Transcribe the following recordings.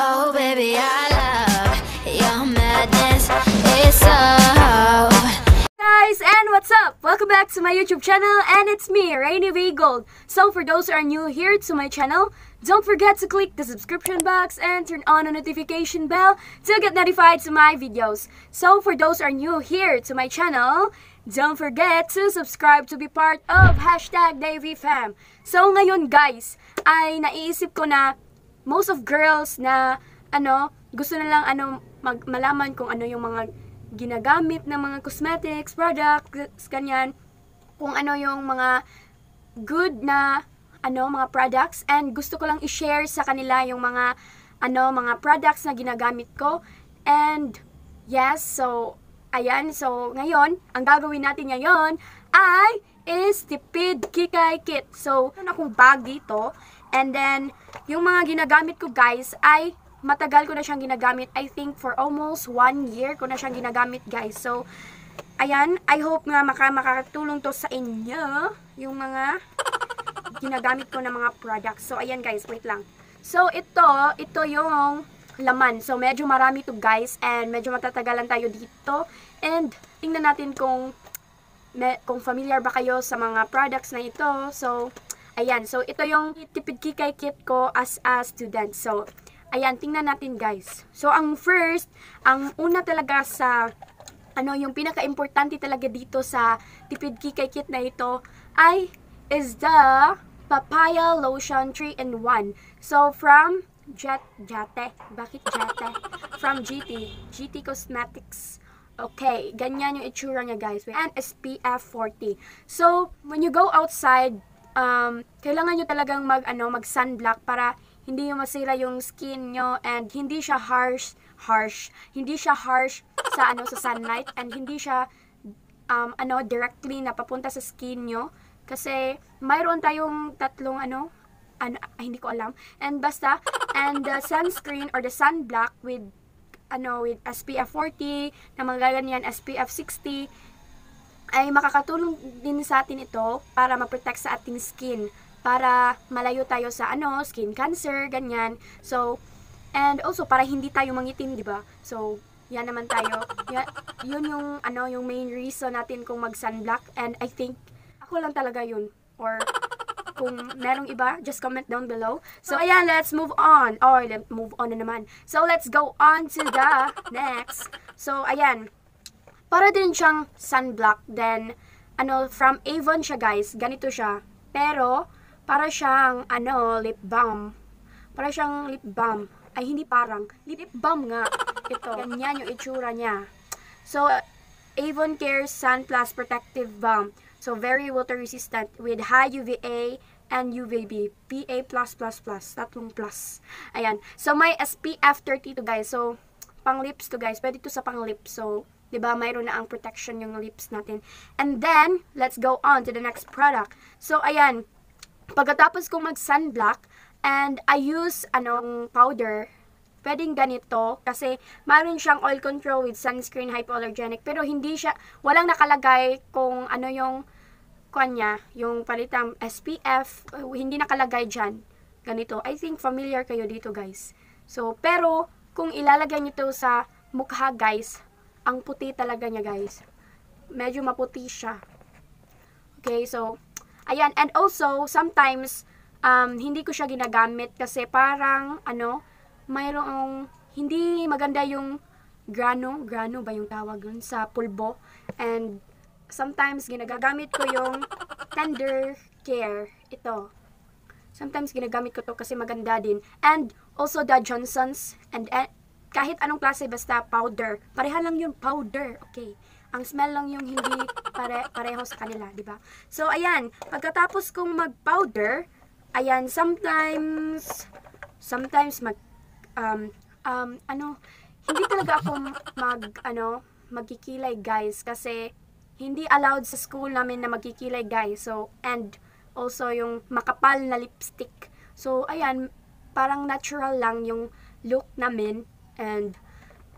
Oh, baby, I love your madness. It's so. guys, and what's up? Welcome back to my YouTube channel, and it's me, Rainy V Gold. So, for those who are new here to my channel, don't forget to click the subscription box and turn on the notification bell to get notified to my videos. So, for those who are new here to my channel, don't forget to subscribe to be part of hashtag DavyFam. So, ngayon guys, ay naiisip ko na most of girls na ano, gusto na lang ano mag, malaman kung ano yung mga ginagamit ng mga cosmetics, products, ganyan. Kung ano yung mga good na ano mga products and gusto ko lang i-share sa kanila yung mga ano mga products na ginagamit ko. And yes, so ayan, so ngayon, ang gagawin natin ngayon ay is tipid kikay kit. So, meron akong bag dito. And then, yung mga ginagamit ko guys ay matagal ko na siyang ginagamit. I think for almost one year ko na siyang ginagamit guys. So, ayan, I hope nga maka makakatulong to sa inyo yung mga ginagamit ko na mga products. So, ayan guys, wait lang. So, ito, ito yung laman. So, medyo marami to guys and medyo matatagalan tayo dito. And, tingnan natin kung me, kung familiar ba kayo sa mga products na ito. So, ayan. So, ito yung tipid kikay kit ko as a student. So, ayan, tingnan natin guys. So, ang first, ang una talaga sa, ano, yung pinaka-importante talaga dito sa tipid kikay kit na ito ay is the papaya lotion 3-in-1. So, from Jet, Jate, bakit Jate? From GT, GT Cosmetics. Okay, ganyan yung itsura niya guys. And SPF 40. So, when you go outside, um, kailangan nyo talagang mag, ano, mag sunblock para hindi yung masira yung skin nyo and hindi siya harsh, harsh, hindi siya harsh sa, ano, sa sunlight and hindi siya, um, ano, directly na papunta sa skin nyo. Kasi, mayroon tayong tatlong, ano, ano, ay, hindi ko alam. And basta, and the sunscreen or the sunblock with ano, with SPF 40, na mga ganyan, SPF 60, ay makakatulong din sa atin ito para ma-protect sa ating skin. Para malayo tayo sa ano, skin cancer, ganyan. So, and also para hindi tayo mangitim, di ba? So, yan naman tayo. Yan, yun yung, ano, yung main reason natin kung mag-sunblock. And I think, ako lang talaga yun. Or, kung merong iba, just comment down below. So, ayan, let's move on. Or, let move on na naman. So, let's go on to the next. So, ayan. Para din siyang sunblock. Then, ano, from Avon siya, guys. Ganito siya. Pero, para siyang, ano, lip balm. Para siyang lip balm. Ay, hindi parang. Lip balm nga. Ito. Ganyan yung itsura niya. So, Avon Care Sun Plus Protective Balm. So, very water resistant with high UVA and UVB. PA+++. Tatlong plus. Ayan. So, may SPF 30 to guys. So, pang lips to guys. Pwede to sa pang lips. So, 'di ba mayroon na ang protection yung lips natin. And then, let's go on to the next product. So, ayan. Pagkatapos kong mag-sunblock, and I use, anong, powder, pwedeng ganito kasi mayroon siyang oil control with sunscreen hypoallergenic pero hindi siya walang nakalagay kung ano yung kanya yung palitang SPF hindi nakalagay diyan ganito I think familiar kayo dito guys so pero kung ilalagay niyo to sa mukha guys ang puti talaga niya guys medyo maputi siya okay so ayan and also sometimes um, hindi ko siya ginagamit kasi parang ano mayroong hindi maganda yung grano, grano ba yung tawag dun sa pulbo. And sometimes ginagamit ko yung tender care. Ito. Sometimes ginagamit ko to kasi maganda din. And also the Johnson's and kahit anong klase basta powder. Pareha lang yung powder. Okay. Ang smell lang yung hindi pare pareho sa kanila, di ba? So ayan, pagkatapos kong mag-powder, ayan sometimes sometimes mag um, um, ano, hindi talaga ako mag, ano, magkikilay guys kasi hindi allowed sa school namin na magkikilay guys. So, and also yung makapal na lipstick. So, ayan, parang natural lang yung look namin and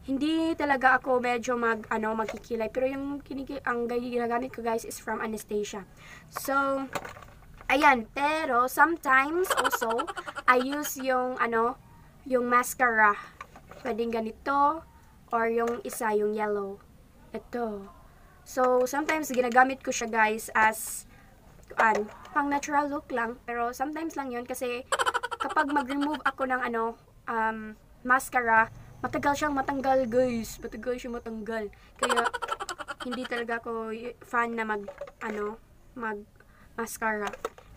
hindi talaga ako medyo mag ano magkikilay pero yung kiniki ang ginagamit ko guys is from Anastasia. So, ayan, pero sometimes also I use yung ano yung mascara. Pwedeng ganito, or yung isa, yung yellow. Ito. So, sometimes ginagamit ko siya guys as an, pang natural look lang. Pero sometimes lang yun kasi kapag mag-remove ako ng ano, um, mascara, matagal siyang matanggal guys. Matagal siyang matanggal. Kaya, hindi talaga ako fan na mag, ano, mag mascara.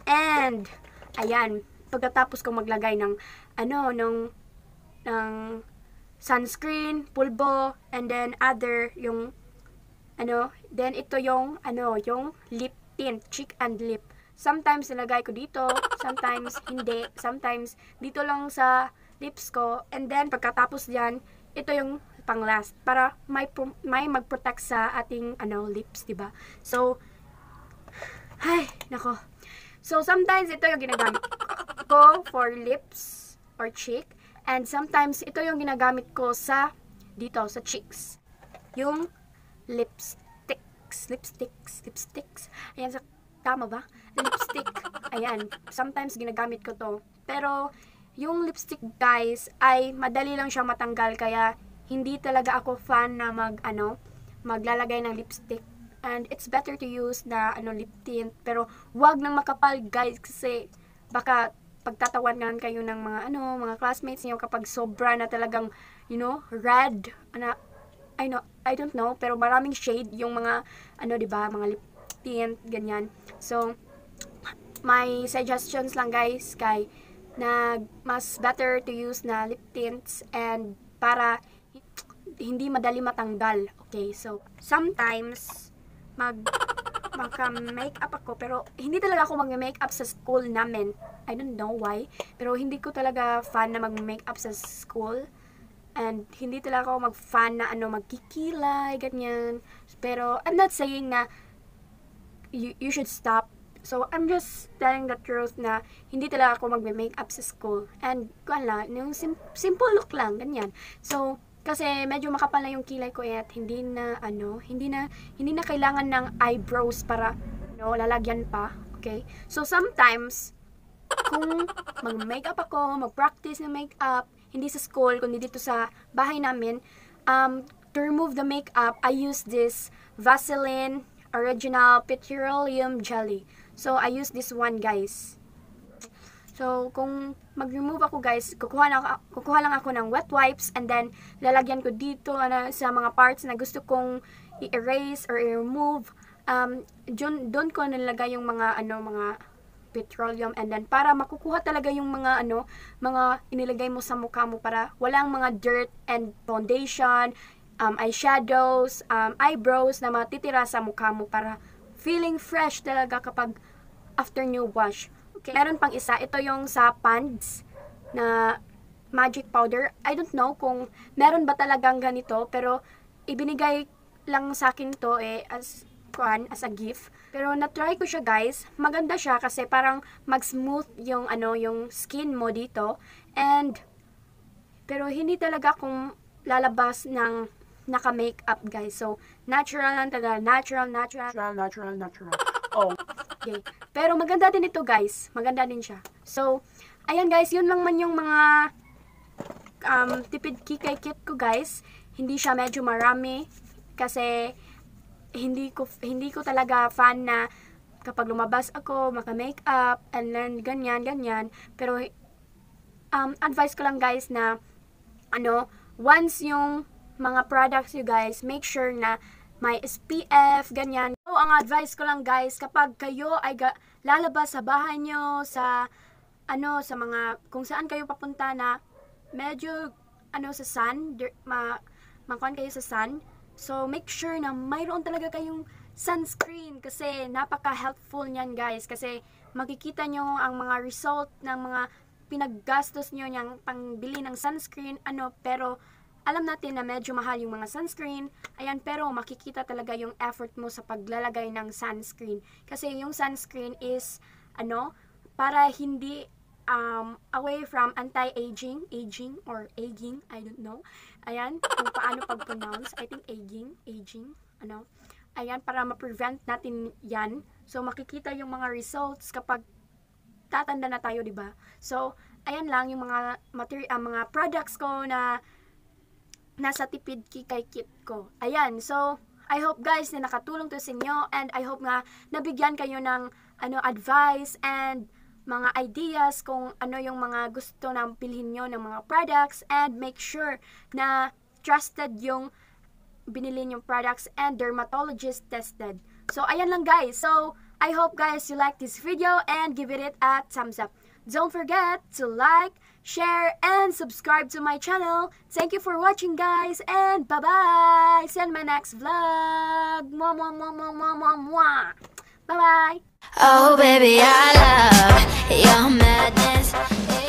And, ayan, pagkatapos kong maglagay ng, ano, ng, ng sunscreen, pulbo, and then other, yung, ano, then ito yung, ano, yung lip tint, cheek and lip. Sometimes nilagay ko dito, sometimes hindi, sometimes dito lang sa lips ko, and then pagkatapos diyan, ito yung pang last para may may mag-protect sa ating ano lips, 'di ba? So ay, nako. So sometimes ito yung ginagamit ko for lips or cheek and sometimes ito yung ginagamit ko sa dito sa cheeks. Yung lipsticks, lipsticks, lipsticks. Ayan, sa, tama ba? Lipstick. Ayan, sometimes ginagamit ko to. Pero, yung lipstick, guys, ay madali lang siyang matanggal. Kaya, hindi talaga ako fan na mag, ano, maglalagay ng lipstick. And it's better to use na, ano, lip tint. Pero, wag nang makapal, guys, kasi, baka, pagtatawanan kayo ng mga, ano, mga classmates niyo kapag sobra na talagang, you know, red, ano, I know, I don't know, pero maraming shade yung mga, ano, di ba, mga lip tint, ganyan. So, my suggestions lang guys, kay, na mas better to use na lip tints and para hindi madali matanggal. Okay, so, sometimes, mag, magka-makeup ako, pero hindi talaga ako mag-makeup sa school namin. I don't know why, pero hindi ko talaga fan na mag-makeup sa school. And hindi talaga ako mag-fan na ano, magkikilay, ganyan. Pero I'm not saying na you, you should stop. So, I'm just telling the truth na hindi talaga ako magme-makeup sa school. And, kuan lang, yung sim- simple look lang, ganyan. So, kasi medyo makapal na yung kilay ko eh, at hindi na, ano, hindi na, hindi na kailangan ng eyebrows para, no, lalagyan pa. Okay? So, sometimes, kung mag-makeup ako, mag-practice ng makeup, hindi sa school, kundi dito sa bahay namin, um, to remove the makeup, I use this Vaseline Original Petroleum Jelly. So, I use this one, guys. So, kung mag-remove ako, guys, kukuha lang, kukuha lang ako ng wet wipes and then lalagyan ko dito ano, sa mga parts na gusto kong i-erase or i-remove. Um, dun ko nilagay yung mga, ano, mga petroleum and then para makukuha talaga yung mga ano mga inilagay mo sa mukha mo para walang mga dirt and foundation um, eyeshadows um, eyebrows na matitira sa mukha mo para feeling fresh talaga kapag after new wash okay meron pang isa ito yung sa Pands na magic powder I don't know kung meron ba talagang ganito pero ibinigay lang sa akin to eh as kuan as a gift. Pero na-try ko siya guys. Maganda siya kasi parang mag-smooth yung ano yung skin mo dito. And pero hindi talaga akong lalabas ng naka-makeup guys. So natural lang talaga. Natural, natural. Natural, natural, natural. Oh. Okay. Pero maganda din ito guys. Maganda din siya. So, ayan guys, yun lang man yung mga um, tipid kikay kit ko guys. Hindi siya medyo marami kasi hindi ko hindi ko talaga fan na kapag lumabas ako, maka-makeup, and then ganyan, ganyan. Pero, um, advice ko lang guys na, ano, once yung mga products you guys, make sure na may SPF, ganyan. So, ang advice ko lang guys, kapag kayo ay lalabas sa bahay nyo, sa, ano, sa mga, kung saan kayo papunta na, medyo, ano, sa sun, dir- ma, makuhan kayo sa sun, So, make sure na mayroon talaga kayong sunscreen kasi napaka-helpful niyan guys kasi makikita nyo ang mga result ng mga pinaggastos nyo niyang pangbili ng sunscreen ano pero alam natin na medyo mahal yung mga sunscreen ayan pero makikita talaga yung effort mo sa paglalagay ng sunscreen kasi yung sunscreen is ano para hindi um, away from anti-aging, aging, or aging, I don't know. Ayan, kung paano pag-pronounce. I think aging, aging, ano. Ayan, para ma-prevent natin yan. So, makikita yung mga results kapag tatanda na tayo, di ba? So, ayan lang yung mga materi- ah, mga products ko na nasa tipid ki kay kit ko. Ayan, so I hope guys na nakatulong to sa inyo and I hope nga nabigyan kayo ng ano advice and mga ideas kung ano yung mga gusto na bilhin nyo ng mga products and make sure na trusted yung binili yung products and dermatologist tested. So, ayan lang guys. So, I hope guys you like this video and give it a thumbs up. Don't forget to like, share, and subscribe to my channel. Thank you for watching guys and bye-bye! See you in my next vlog! Mwah, mwah, mwah, mwah, mwah, mwah, mwah. Bye-bye! Oh, baby, I love your madness.